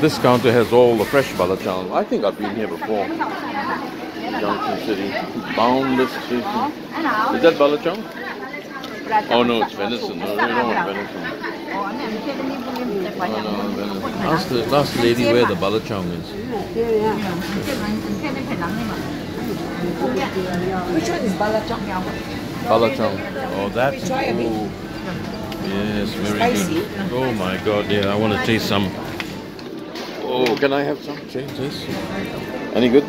This counter has all the fresh balachaung. I think I've been here before. Junction City. Boundless Seafood. Is that balachaung? Oh no, it's venison. No, we don't want venison. No, no, venison. Ask the, ask the lady where the balachaung is. Which one is balachaung? Balachaung. Oh, that's. Try a. Oh. Yes, very Spicy. good. Oh my god, yeah, I want to taste some. Oh, can I have some? Taste, taste. Any good?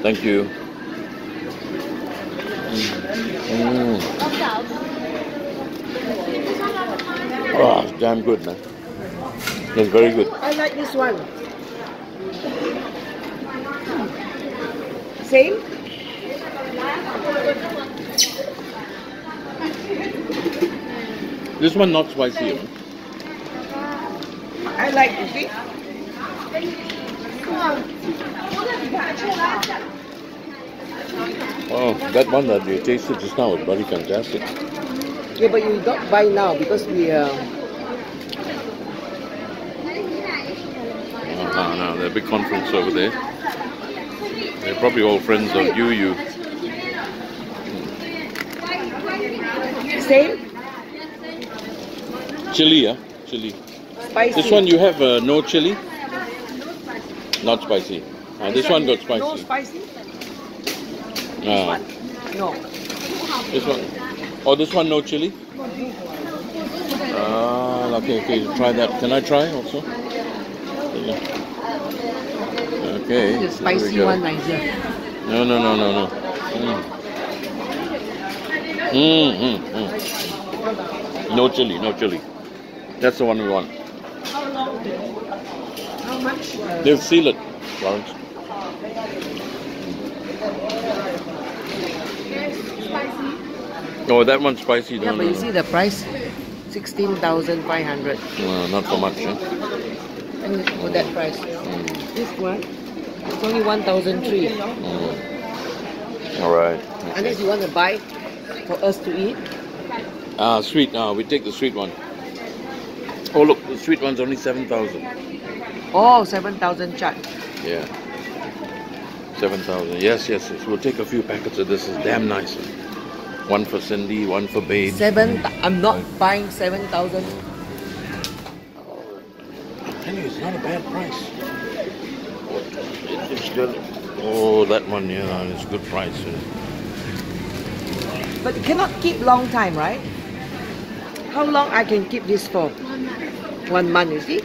Thank you. Mm. Oh, it's damn good, man. It's very good. I like this one. Same? This one not spicy. huh? I like you see? Oh, that one that you tasted just now was very fantastic. Yeah, but you don't buy now because we uh, Oh, no, no, there's a big conference over there. They're probably all friends of you, you. same Chili, yeah? Chili. Spicy. This one you have uh, no chili? Not spicy. Uh, this one got spicy. No spicy. Ah, No. this one. Oh, this one no chili? Ah, okay, okay. Try that. Can I try also? Yeah. Okay. The spicy one nicer. No, no, no, no, no. Mm. Mm, mm, mm. No chili, no chili. That's the one we want. How much? Uh, They'll seal it, Lawrence. Oh, that one's spicy. yeah, No, but no, you no. see the price? 16,500. No, not so much. Huh? And for that price. Mm, This one, it's only 1,003. mm. All right. Unless you want to buy for us to eat. Ah, sweet. Ah, we take the sweet one. Oh, look, the sweet one's only 7,000. Oh, 7,000 kyat. Yeah. 7,000. Yes, yes, yes. We'll take a few packets of this. It's damn nice. One for Cindy, one for Babe. Seven. I'm not buying 7,000. Anyway, it's not a bad price. It's good. Oh, that one, yeah, it's a good price. yeah. But you cannot keep long time, right? How long I can keep this for? One month, you see?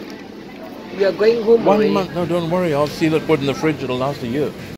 We are going home One month. No, don't worry. I'll seal it, put in the fridge. It'll last a year.